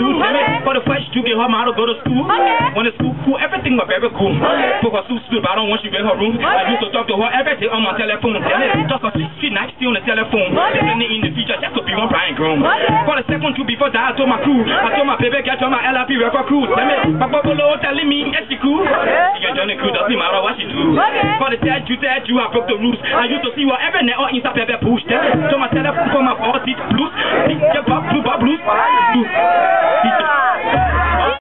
shoes. Okay. For the fresh to get her model, go to school. Okay. When the school cool, everything my very cool. Okay. Put her suit stood, but I don't want you in her room. I used to talk to her every day on my telephone. Okay. Just a street night, still on the telephone. Okay. Listening in the future, just to be one Brian groom. Okay. For the second two before that, I told my crew. I told my baby, get on my LRP record crew. Tell me, Papa Bolo telling me, yes, she cool. She can join the crew, doesn't matter what she do. Okay. For the third you, third you, I broke the rules. I used to see whatever net or inside baby, push. Tell me, so my telephone for my 40 blues. Blues.